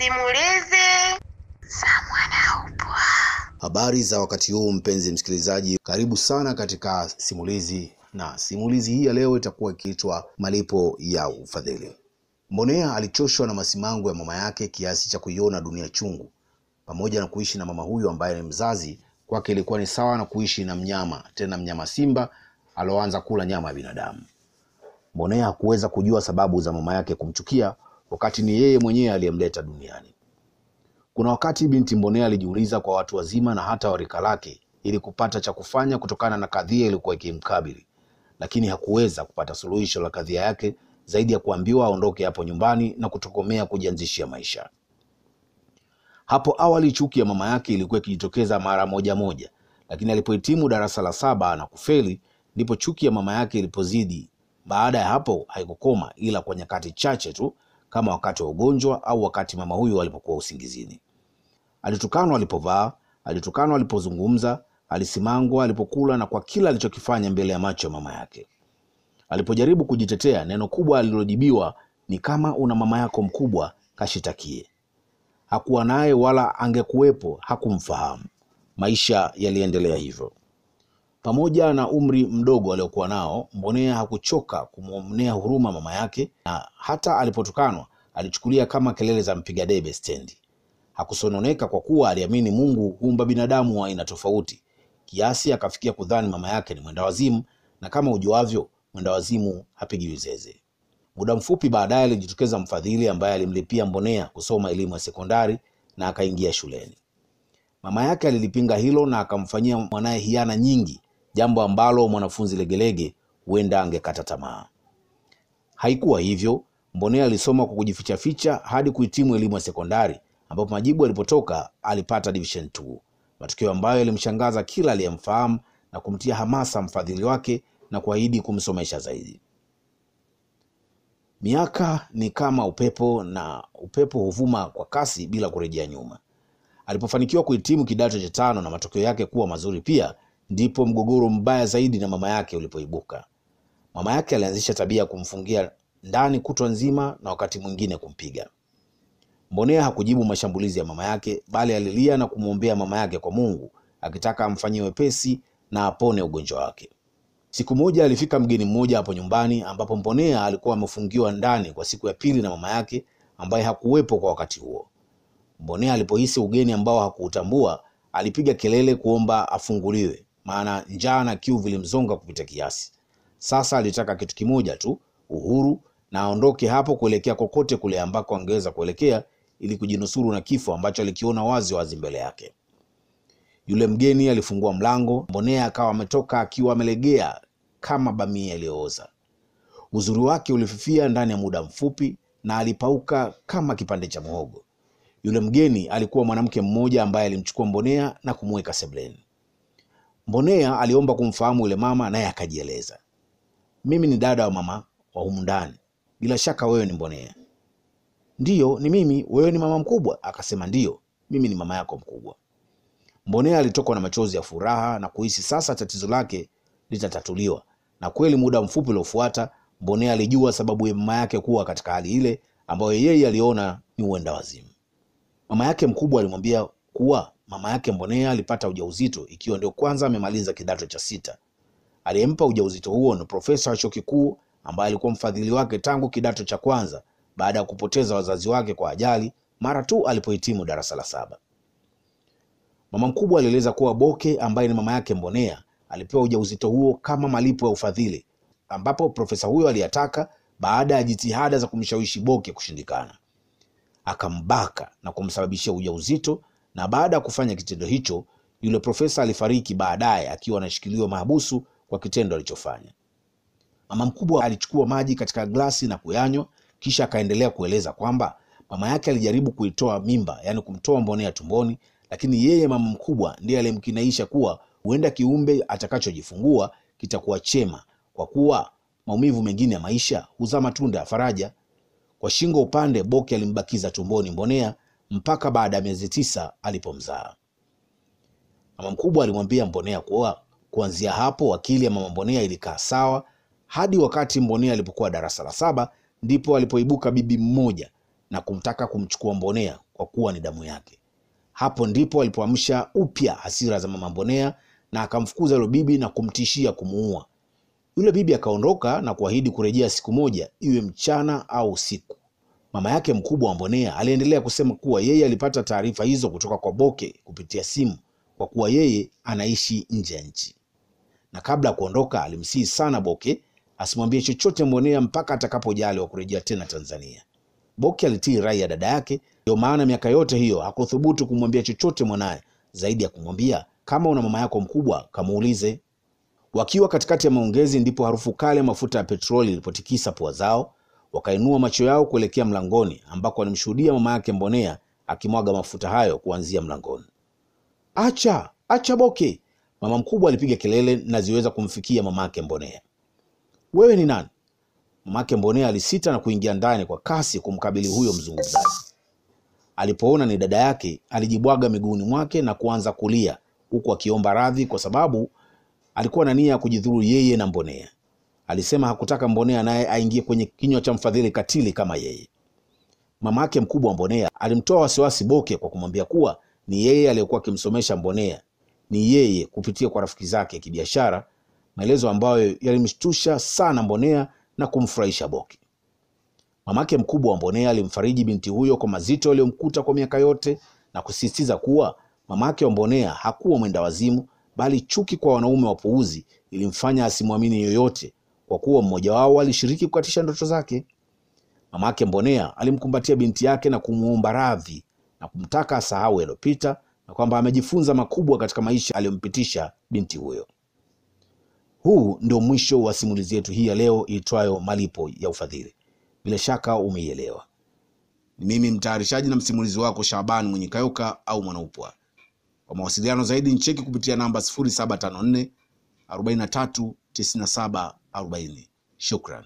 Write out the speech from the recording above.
Simulizi za Mwanaupwa. Habari za wakati huu mpenzi msikilizaji, karibu sana katika simulizi, na simulizi hii ya leo itakuwa ikiitwa malipo ya ufadhili. Mbonea alichoshwa na masimango ya mama yake kiasi cha kuiona dunia chungu. Pamoja na kuishi na mama huyo ambaye ni mzazi, kwake ilikuwa ni sawa na kuishi na mnyama, tena mnyama simba aloanza kula nyama ya binadamu. Mbonea hakuweza kujua sababu za mama yake kumchukia wakati ni yeye mwenyewe aliyemleta duniani. Kuna wakati binti Mbonea alijiuliza kwa watu wazima na hata warika lake ili kupata cha kufanya kutokana na kadhia iliyokuwa ikimkabili, lakini hakuweza kupata suluhisho la kadhia yake zaidi ya kuambiwa aondoke hapo nyumbani na kutokomea kujianzishia maisha. Hapo awali chuki ya mama yake ilikuwa ikijitokeza mara moja moja, lakini alipohitimu darasa la saba na kufeli, ndipo chuki ya mama yake ilipozidi. Baada ya hapo haikukoma, ila kwa nyakati chache tu, kama wakati wa ugonjwa au wakati mama huyu alipokuwa usingizini. Alitukanwa alipovaa, alitukanwa alipozungumza, alisimangwa alipokula na kwa kila alichokifanya mbele ya macho ya mama yake. Alipojaribu kujitetea, neno kubwa alilojibiwa ni kama una mama yako mkubwa, kashitakie. Hakuwa naye wala angekuwepo, hakumfahamu. Maisha yaliendelea hivyo. Pamoja na umri mdogo aliokuwa nao, Mbonea hakuchoka kumwonea huruma mama yake, na hata alipotukanwa alichukulia kama kelele za mpiga debe stendi. Hakusononeka kwa kuwa aliamini Mungu huumba binadamu wa aina tofauti, kiasi akafikia kudhani mama yake ni mwendawazimu, na kama ujuavyo, mwendawazimu hapigi vizeze. Muda mfupi baadaye alijitokeza mfadhili ambaye alimlipia Mbonea kusoma elimu ya sekondari na akaingia shuleni. Mama yake alilipinga hilo na akamfanyia mwanaye hiana nyingi, jambo ambalo mwanafunzi legelege huenda angekata tamaa. Haikuwa hivyo. Mbonea alisoma kwa kujifichaficha hadi kuhitimu elimu ya sekondari, ambapo majibu alipotoka alipata division 2, matukio ambayo yalimshangaza kila aliyemfahamu na kumtia hamasa mfadhili wake na kuahidi kumsomesha zaidi. Miaka ni kama upepo na upepo huvuma kwa kasi bila kurejea nyuma. Alipofanikiwa kuhitimu kidato cha tano na matokeo yake kuwa mazuri pia, ndipo mgogoro mbaya zaidi na mama yake ulipoibuka. Mama yake alianzisha tabia ya kumfungia ndani kutwa nzima na wakati mwingine kumpiga. Mbonea hakujibu mashambulizi ya mama yake, bali alilia na kumwombea mama yake kwa Mungu, akitaka amfanyie wepesi na apone ugonjwa wake. Siku moja alifika mgeni mmoja hapo nyumbani, ambapo Mbonea alikuwa amefungiwa ndani kwa siku ya pili na mama yake ambaye hakuwepo kwa wakati huo. Mbonea alipohisi ugeni ambao hakuutambua, alipiga kelele kuomba afunguliwe, maana njaa na kiu vilimzonga kupita kiasi. Sasa alitaka kitu kimoja tu, uhuru, na aondoke hapo kuelekea kokote kule ambako angeweza kuelekea ili kujinusuru na kifo ambacho alikiona wazi wazi mbele yake. Yule mgeni alifungua mlango, Mbonea akawa ametoka akiwa amelegea kama bamia iliyooza. Uzuri wake ulififia ndani ya muda mfupi na alipauka kama kipande cha muhogo. Yule mgeni alikuwa mwanamke mmoja ambaye alimchukua Mbonea na kumweka sebleni. Mbonea aliomba kumfahamu yule mama, naye akajieleza, mimi ni dada wa mama wa humu ndani, bila shaka wewe ni Mbonea? Ndiyo, ni mimi. Wewe ni mama mkubwa? Akasema ndiyo, mimi ni mama yako mkubwa. Mbonea alitokwa na machozi ya furaha na kuhisi sasa tatizo lake litatatuliwa, na kweli muda mfupi uliofuata Mbonea alijua sababu ya mama yake kuwa katika hali ile ambayo yeye aliona ni uenda wazimu. Mama yake mkubwa alimwambia kuwa mama yake Mbonea alipata ujauzito ikiwa ndio kwanza amemaliza kidato cha sita. Aliyempa ujauzito huo ni profesa wa chuo kikuu ambaye alikuwa mfadhili wake tangu kidato cha kwanza baada ya kupoteza wazazi wake kwa ajali mara tu alipohitimu darasa la saba. Mama mkubwa alieleza kuwa Boke ambaye ni mama yake Mbonea alipewa ujauzito huo kama malipo ya ufadhili, ambapo profesa huyo aliyataka baada ya jitihada za kumshawishi Boke kushindikana. Akambaka na kumsababishia ujauzito, na baada ya kufanya kitendo hicho, yule profesa alifariki baadaye akiwa anashikiliwa mahabusu kwa kitendo alichofanya. Mama mkubwa alichukua maji katika glasi na kuyanywa, kisha akaendelea kueleza kwamba mama yake alijaribu kuitoa mimba, yaani kumtoa Mbonea tumboni, lakini yeye mama mkubwa ndiye aliyemkinaisha kuwa huenda kiumbe atakachojifungua kitakuwa chema, kwa kuwa maumivu mengine ya maisha huzaa matunda ya faraja. Kwa shingo upande, Boke alimbakiza tumboni Mbonea mpaka baada ya miezi tisa alipomzaa. Mama mkubwa alimwambia Mbonea kuwa kuanzia hapo akili ya mama Mbonea ilikaa sawa hadi wakati Mbonea alipokuwa darasa la saba, ndipo alipoibuka bibi mmoja na kumtaka kumchukua Mbonea kwa kuwa ni damu yake. Hapo ndipo alipoamsha upya hasira za mama Mbonea na akamfukuza yule bibi na kumtishia kumuua. Yule bibi akaondoka na kuahidi kurejea siku moja, iwe mchana au usiku. Mama yake mkubwa wa Mbonea aliendelea kusema kuwa yeye alipata taarifa hizo kutoka kwa Boke kupitia simu, kwa kuwa yeye anaishi nje ya nchi, na kabla ya kuondoka alimsihi sana Boke asimwambie chochote Mbonea mpaka atakapojaliwa kurejea tena Tanzania. Boki alitii rai ya dada yake, ndio maana miaka yote hiyo hakuthubutu kumwambia chochote mwanaye zaidi ya kumwambia kama una mama yako mkubwa kamuulize. Wakiwa katikati ya maongezi, ndipo harufu kali ya mafuta ya petroli ilipotikisa pua zao. Wakainua macho yao kuelekea mlangoni, ambako walimshuhudia mama yake Mbonea akimwaga mafuta hayo kuanzia mlangoni. Acha, acha Boke! Mama mkubwa alipiga kelele na ziweza kumfikia mama yake Mbonea. Wewe ni nani? Mamake Mbonea alisita na kuingia ndani kwa kasi kumkabili huyo mzungumzaji. Alipoona ni dada yake, alijibwaga miguuni mwake na kuanza kulia huku akiomba radhi kwa sababu alikuwa na nia ya kujidhuru yeye na Mbonea. Alisema hakutaka Mbonea naye aingie kwenye kinywa cha mfadhili katili kama yeye. Mama yake mkubwa wa Mbonea alimtoa wasiwasi Boke kwa kumwambia kuwa ni yeye aliyekuwa akimsomesha Mbonea, ni yeye kupitia kwa rafiki zake kibiashara, maelezo ambayo yalimshtusha sana Mbonea na kumfurahisha Boki. Mamake mkubwa wa Mbonea alimfariji binti huyo kwa mazito yaliyomkuta kwa miaka yote na kusisitiza kuwa mamake wa Mbonea hakuwa mwenda wazimu, bali chuki kwa wanaume wapuuzi ilimfanya asimwamini yoyote, kwa kuwa mmoja wao alishiriki kukatisha ndoto zake. Mamake Mbonea alimkumbatia binti yake na kumuomba radhi na kumtaka asahau yaliyopita na kwamba amejifunza makubwa katika maisha aliyompitisha binti huyo. Huu ndio mwisho wa simulizi yetu hii ya leo iitwayo Malipo ya Ufadhili. Bila shaka umeielewa. Mimi mtayarishaji na msimulizi wako Shaban Mwenye Kayoka au Mwanaupwa. Kwa mawasiliano zaidi ncheki kupitia namba 0754 43 97 40. Shukran.